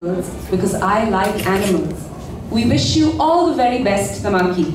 because I like animals. We wish you all the very best, the monkey.